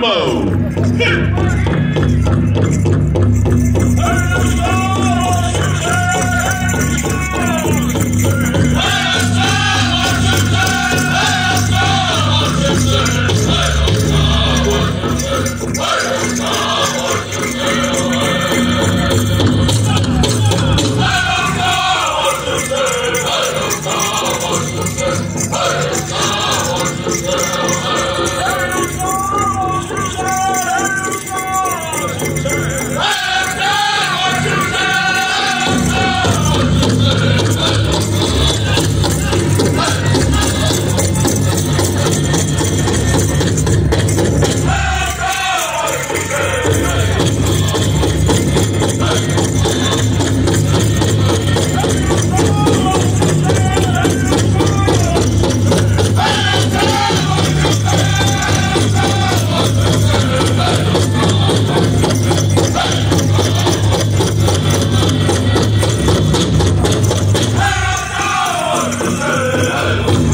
mode. Al